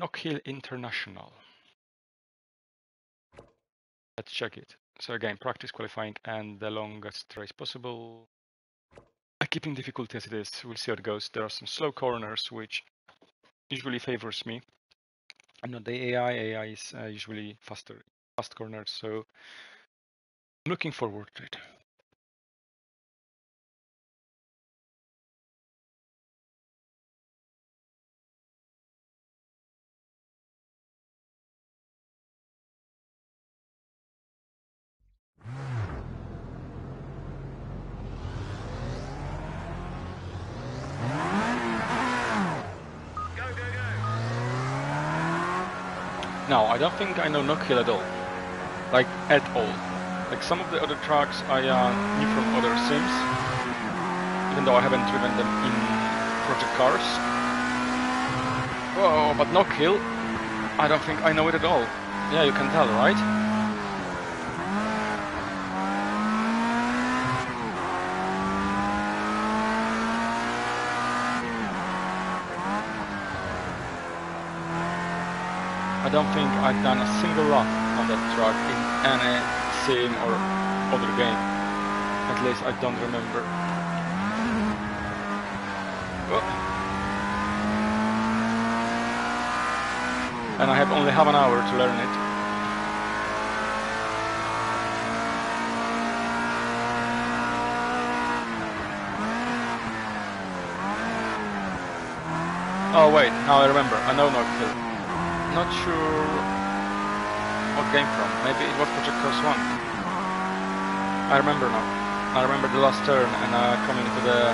Knockhill International. Let's check it. So again, practice qualifying and the longest race possible. I keep in difficulty as it is. We'll see how it goes. There are some slow corners, which usually favors me. I'm not the AI. AI is uh, usually faster, fast corners. So I'm looking forward to it. Now, I don't think I know Knockhill at all. Like, at all. Like, some of the other tracks I uh, knew from other sims, even though I haven't driven them in Project Cars. Oh, but Knockhill, I don't think I know it at all. Yeah, you can tell, right? Don't think I've done a single lap on that track in any sim or other game. At least I don't remember. And I have only half an hour to learn it. Oh wait, now I remember. I know Knockhill not sure what game from. Maybe it was Project Cars 1. I remember now. I remember the last turn and uh, coming to the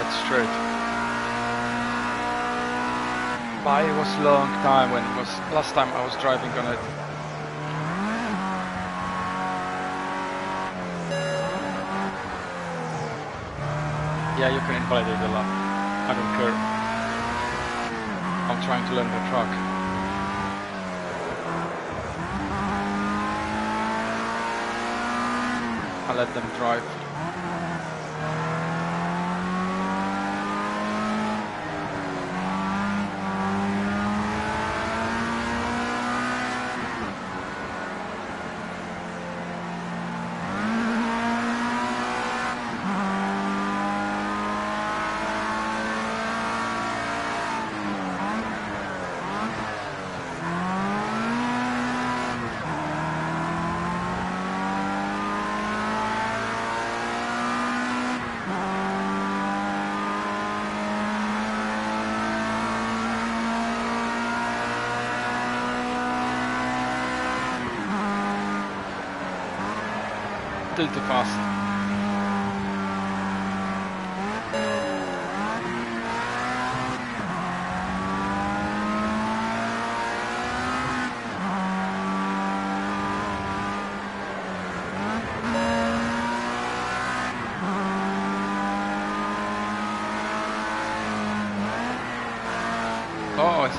that straight. But it was long time when it was last time I was driving on it. Yeah, you can invalidate the lap. I don't care. I'm trying to learn the truck. Let them drive. Still too fast.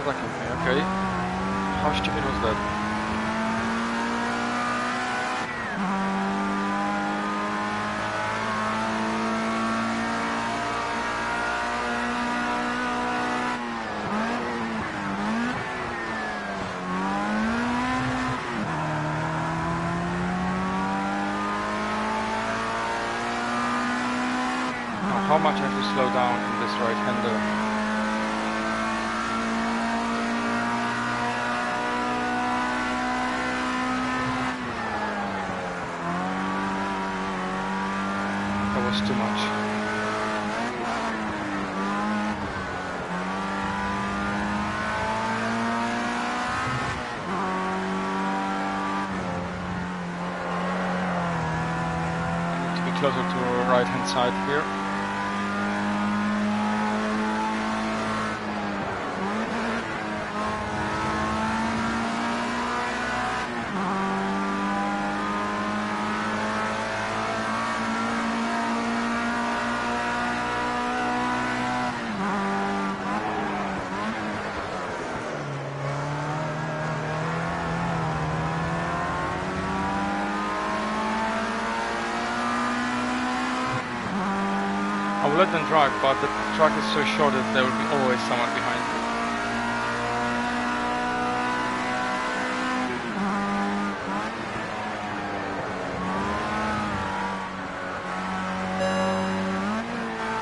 Okay. How stupid was that? How much have to slow down in this right too much. Closer to right hand side here. let them drive, but the track is so short that there will be always someone behind me.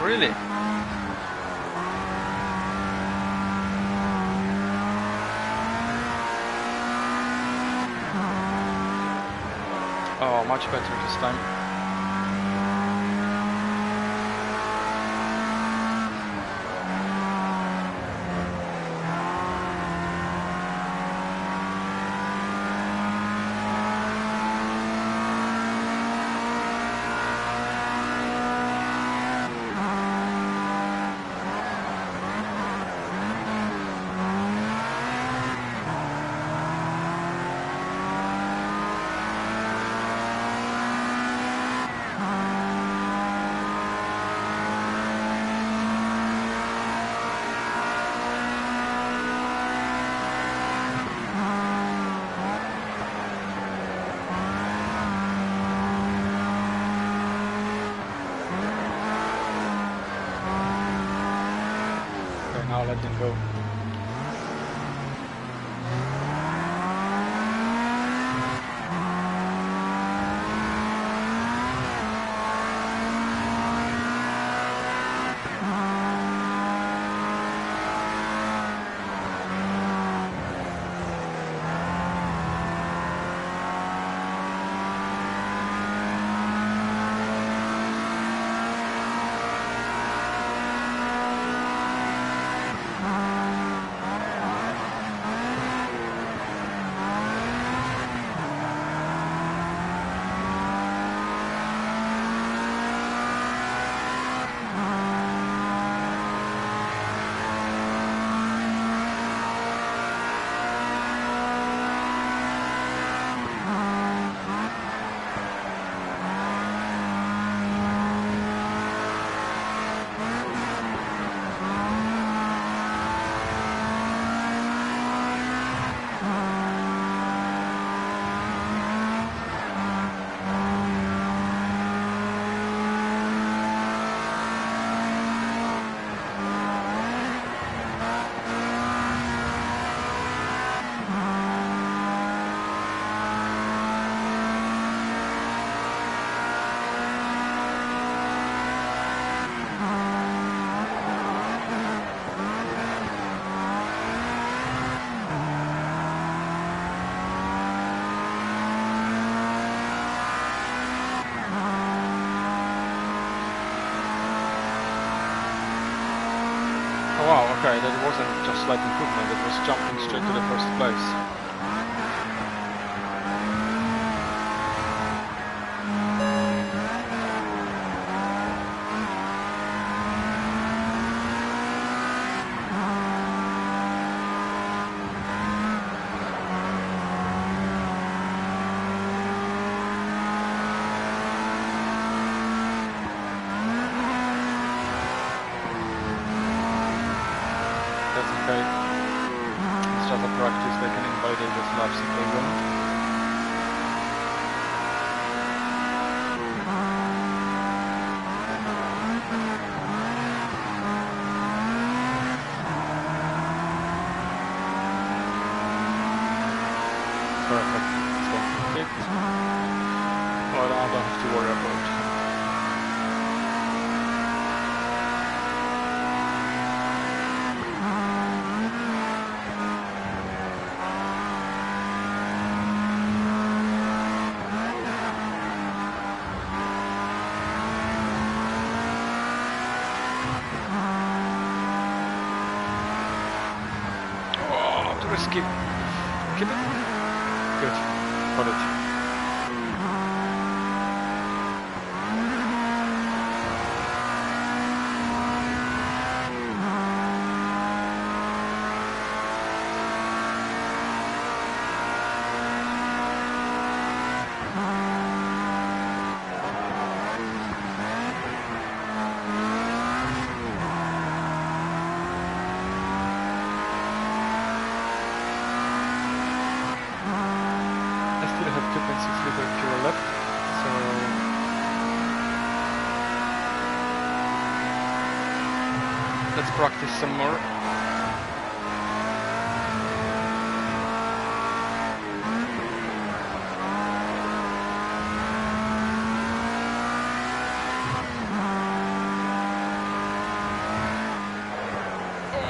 Really? Oh, much better this time. Let them go. okay, that wasn't just slight improvement, it was jumping straight to the first place. Keep, keep some more.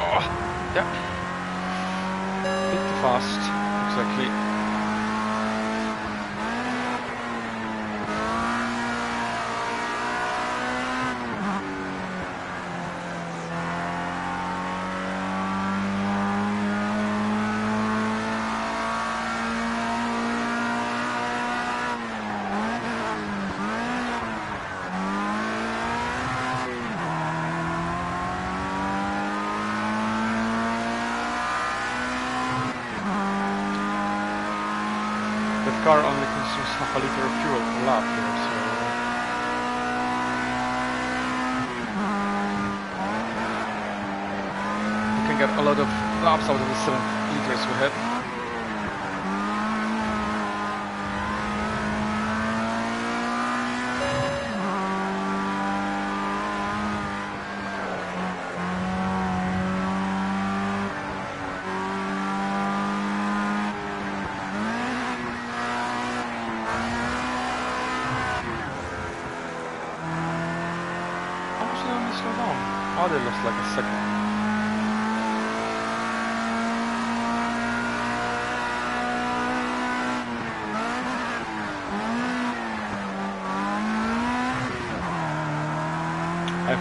Oh, yeah. Bit fast, exactly. Lot of laps out of the 7 liters we had. Oh, they lost like a second.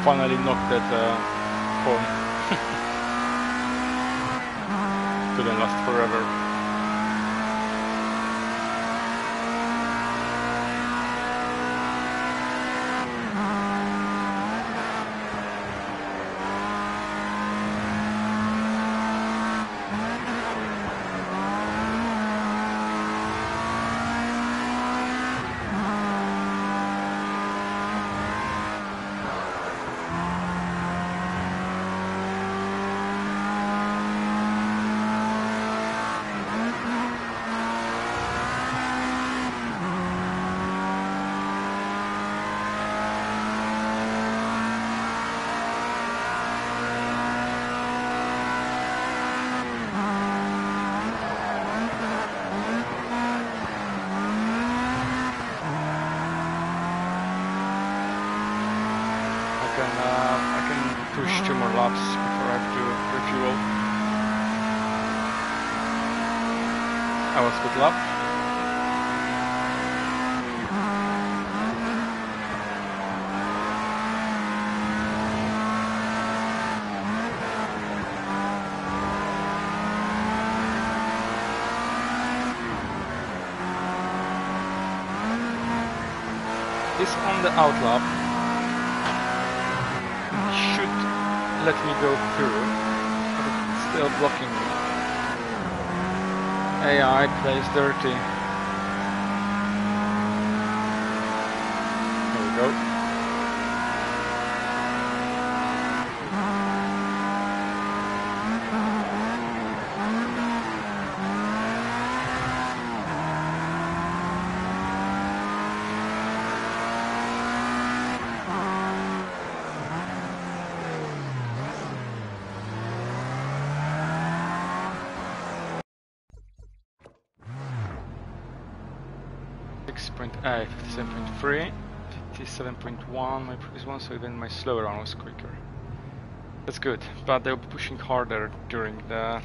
Finally knocked that uh, horn. Couldn't last forever. I can uh, I can push two more laps before I have to refuel. That was a good lap. This on the out lap should let me go through, but it's still blocking me. AI plays dirty. 57.3, 57.1, my previous one, so even my slower one was quicker. That's good, but they'll be pushing harder during the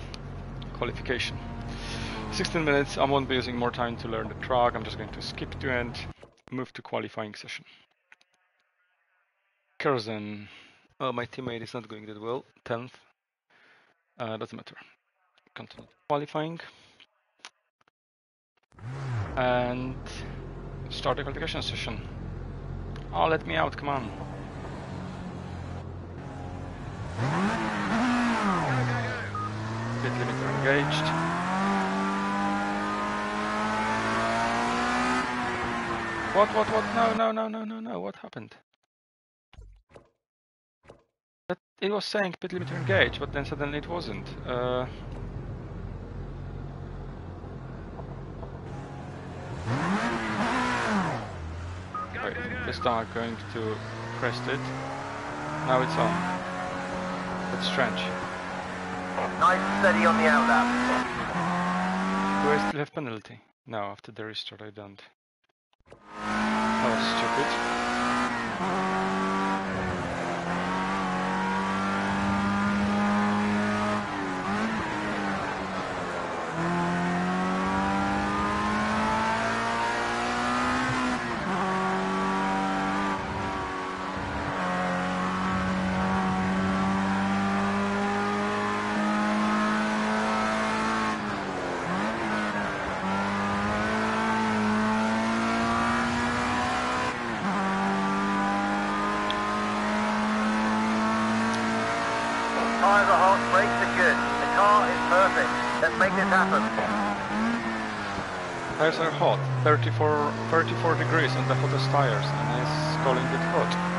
qualification. 16 minutes, I won't be using more time to learn the track, I'm just going to skip to end, move to qualifying session. Kerzen, uh, my teammate is not going that well, 10th, uh, doesn't matter. Continue qualifying and start the qualification session. Oh, let me out, come on. Pit limiter engaged. What, what, what? No, no, no, no, no, no. What happened? That it was saying pit limiter engaged, but then suddenly it wasn't. Uh, This time going to press it. Now it's on. That's strange. Nice steady on the outlap. Do I still have penalty? No, after the restart I don't. That was stupid. brakes are good. The car is perfect. Let's make this happen. Tires are hot, 34, 34 degrees on the hottest tires, and it's calling it hot.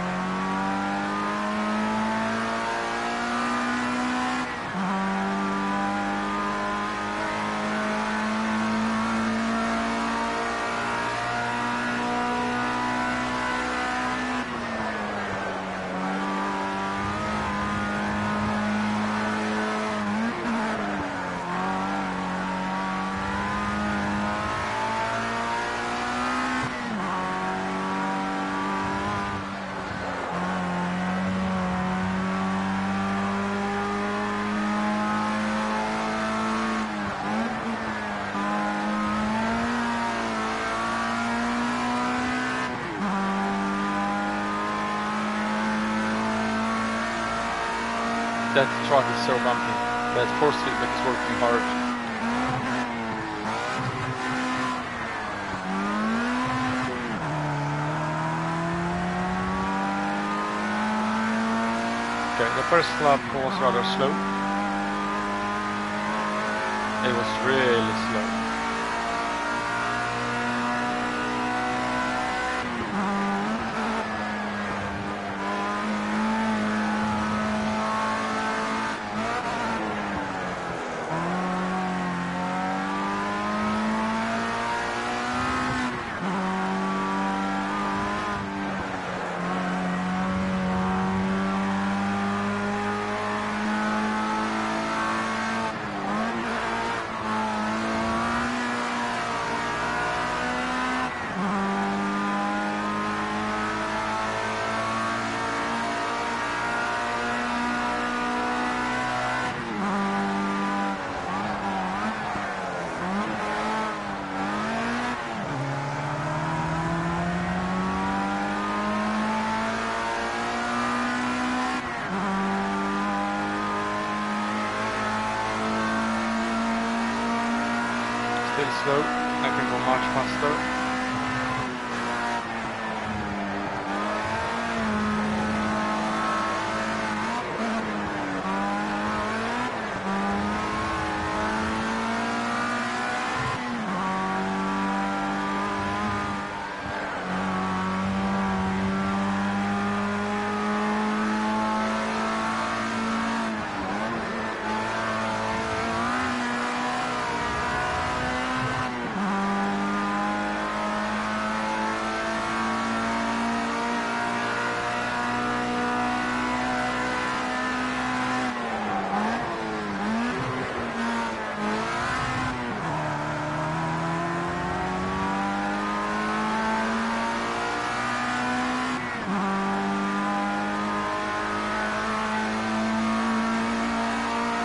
Truck is so bumpy. That force feedback is working hard. Okay, the first lap was rather slow. It was really slow. Still slow. I can go much faster.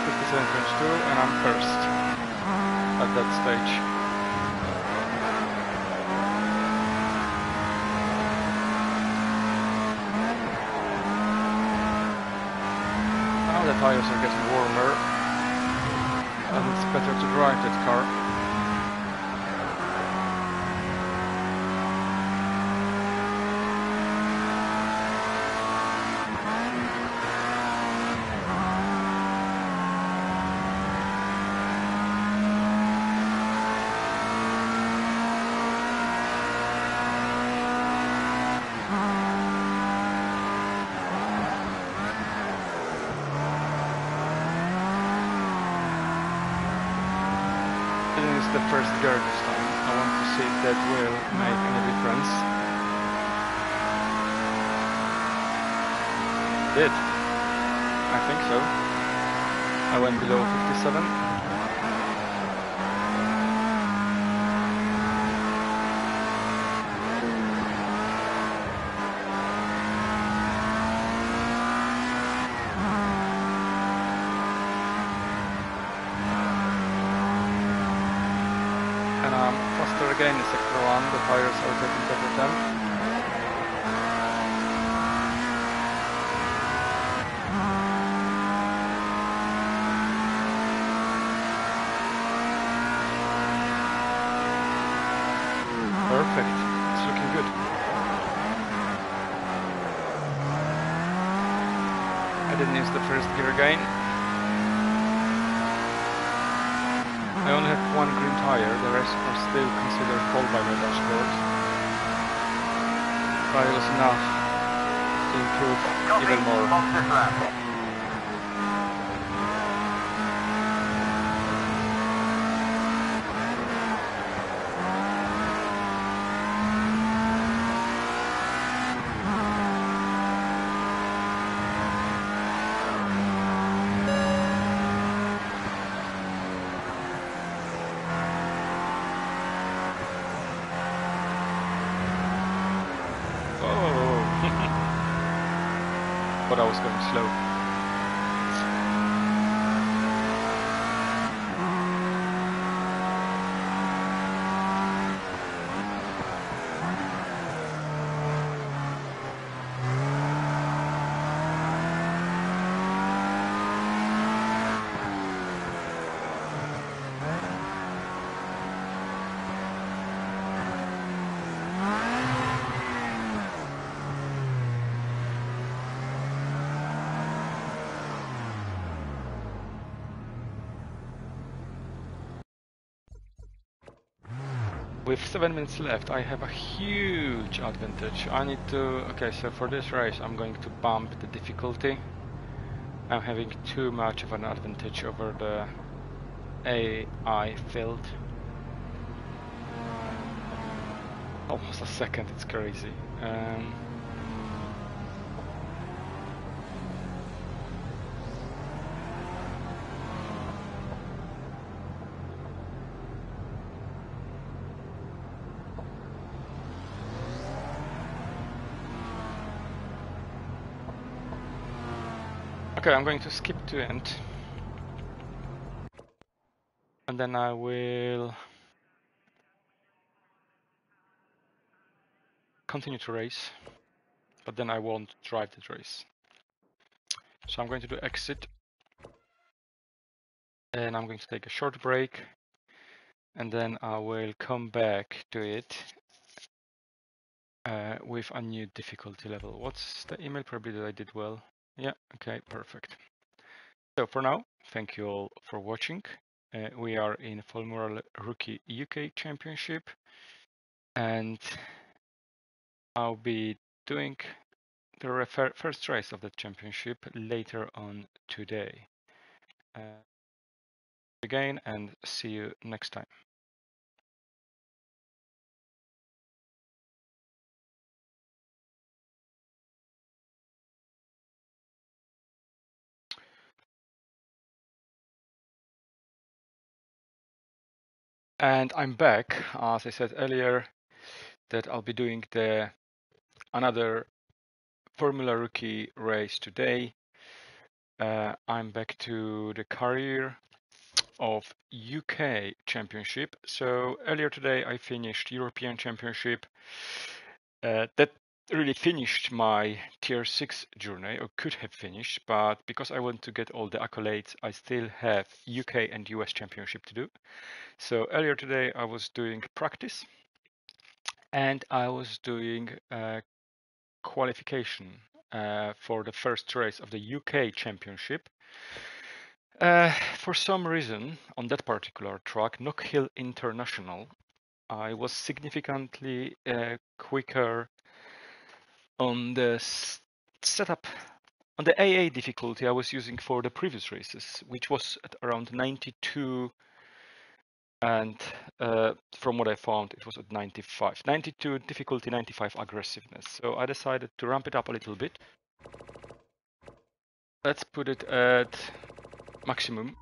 Fifty-seven point two, and I'm first at that stage. Now the tires are getting warmer, and it's better to drive that car. seven. And um, faster again in sector one, the tires are taking better. 10. I didn't use the first gear again. only have one green tire, the rest are still considered cold by my dashboard. But it was enough to improve even more. Fastest lap. Oh! I was going slow. 7 minutes left, I have a huge advantage. I need to... Okay, so for this race I'm going to bump the difficulty. I'm having too much of an advantage over the AI field. Almost a second, it's crazy. Um, Okay, I'm going to skip to end. And then I will continue to race, but then I won't drive the race. So I'm going to do exit. And I'm going to take a short break. And then I will come back to it uh, with a new difficulty level. What's the email? Probably that I did well. Yeah, okay, perfect. So for now, thank you all for watching. Uh, we are in Formula Rookie UK Championship and I'll be doing the first race of the championship later on today. Uh, again and see you next time. And I'm back, as I said earlier, that I'll be doing the another Formula Rookie race today. Uh, I'm back to the career of UK Championship. So earlier today I finished European Championship. Uh, that really finished my tier 6 journey or could have finished but because i want to get all the accolades i still have uk and us championship to do. So earlier today i was doing practice and i was doing uh, qualification uh, for the first race of the uk championship. Uh, for some reason on that particular track knockhill international i was significantly uh, quicker on the setup on the AI difficulty I was using for the previous races, which was at around 92 and uh, from what I found it was at 95. 92 difficulty, 95 aggressiveness. So I decided to ramp it up a little bit. Let's put it at maximum.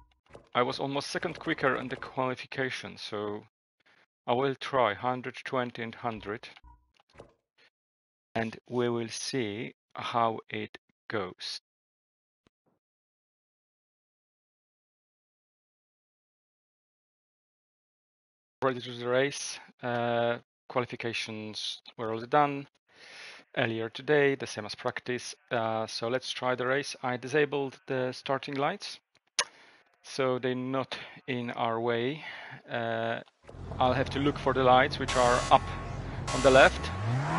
I was almost second quicker on the qualification, so I will try 120 and 100 and we will see how it goes. Ready to the race. Uh, qualifications were already done earlier today, the same as practice. Uh, so let's try the race. I disabled the starting lights, so they're not in our way. Uh, I'll have to look for the lights which are up on the left.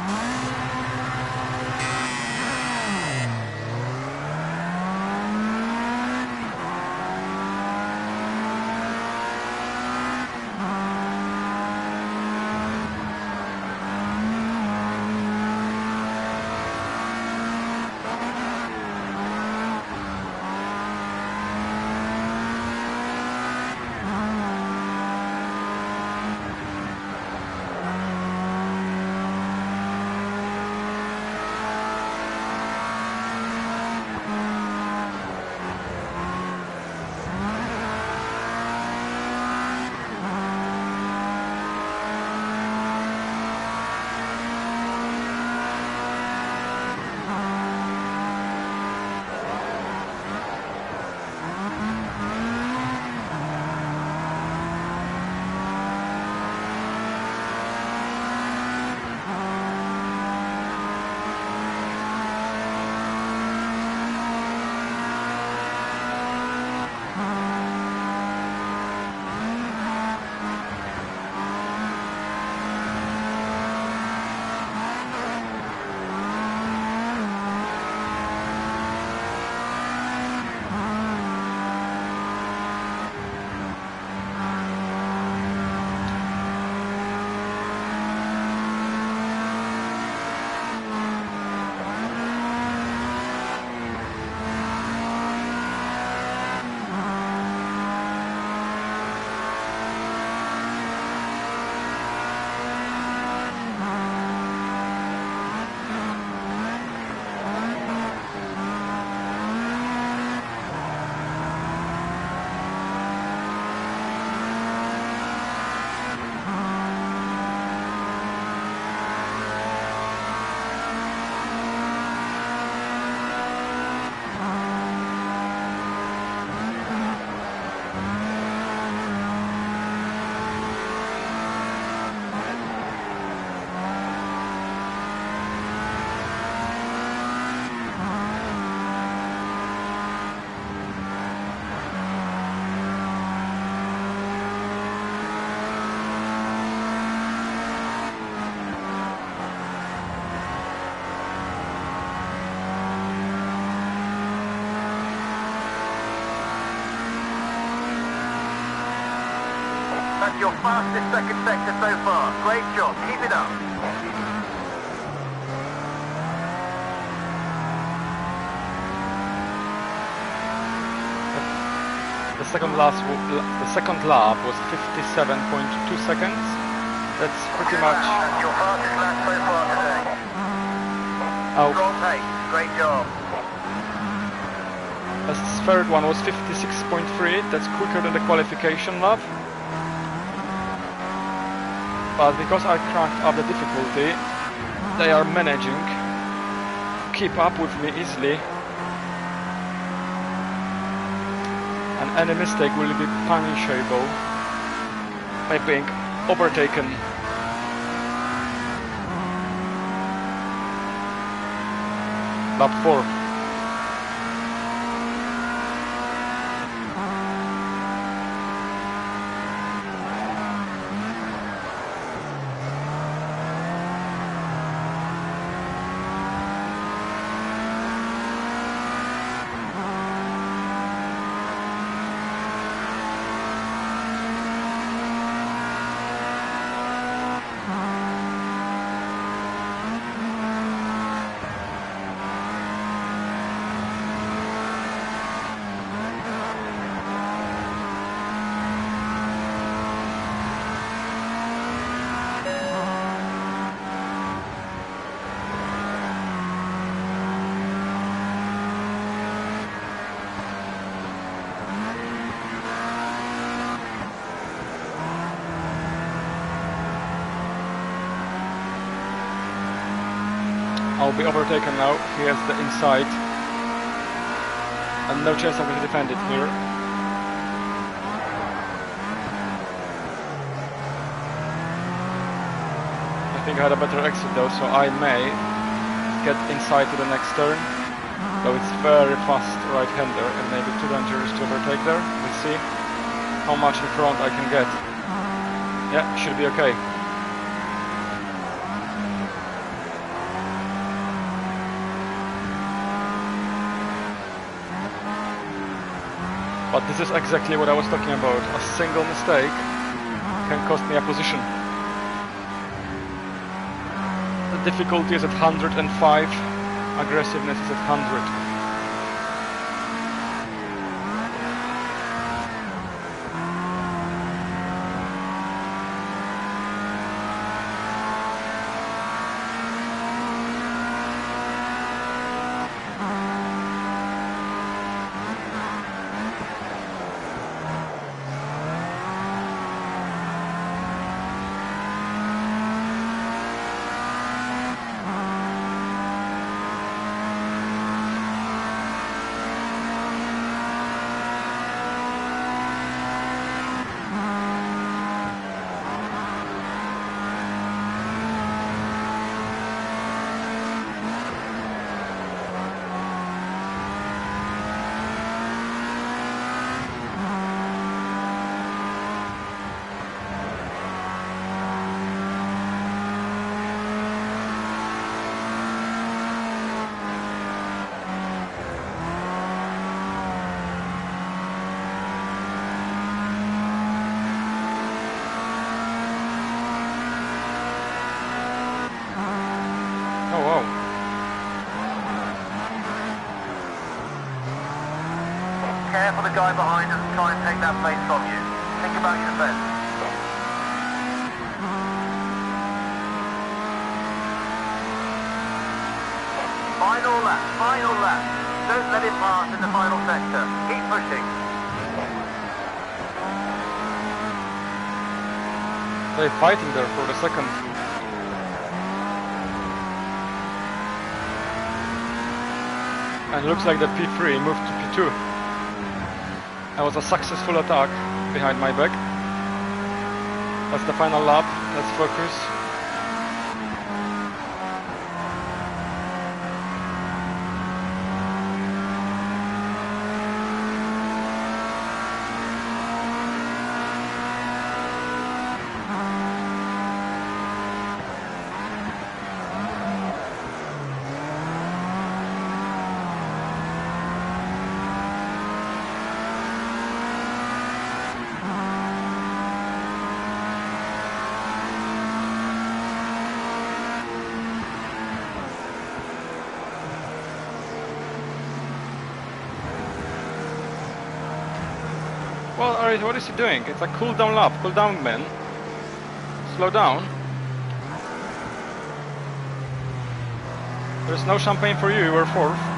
Your fastest second sector so far. Great job. Keep it up. The second last, the second lap was 57.2 seconds. That's pretty much. That's your fastest lap so far today. Our Strong pace. Great job. the third one was 56.3. That's quicker than the qualification lap. But because I cranked up the difficulty, they are managing to keep up with me easily. And any mistake will be punishable by being overtaken. Lap 4. I'll be overtaken now. He has the inside. And no chance I'm going to defend it here. I think I had a better exit though, so I may get inside to the next turn. Though it's very fast right-hander and maybe too dangerous to overtake there. We'll see how much in front I can get. Yeah, should be okay. But this is exactly what I was talking about. A single mistake can cost me a position. The difficulty is at 105, aggressiveness is at 100. The guy behind doesn't try and take that place from you. Think about your defense. Final lap, final lap. Don't let him pass in the final sector. Keep pushing. They're fighting there for the second. And looks like the P3 moved to P2. That was a successful attack behind my back. That's the final lap. Let's focus. What is he doing? It's a cool down lap. Cool down, man. Slow down. There's no champagne for you, you were fourth.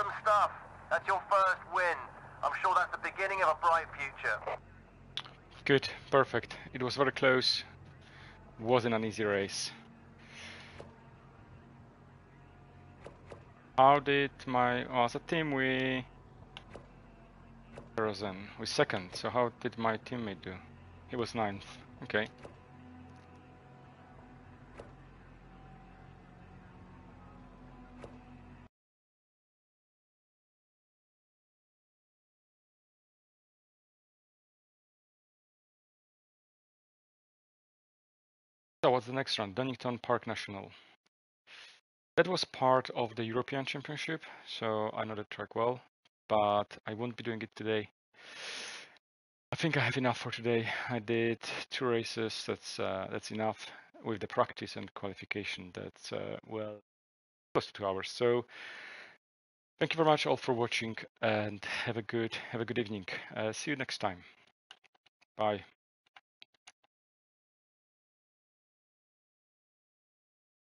Awesome stuff. That's your first win. I'm sure that's the beginning of a bright future. Good, perfect. It was very close. Wasn't an easy race. How did my oh, as a team we we second. So how did my teammate do? He was ninth. Okay. What's the next round? Donington Park National. That was part of the European Championship, so I know the track well, but I won't be doing it today. I think I have enough for today. I did two races. That's uh, that's enough with the practice and qualification. That's uh, well close to two hours. So thank you very much all for watching, and have a good have a good evening. Uh, see you next time. Bye.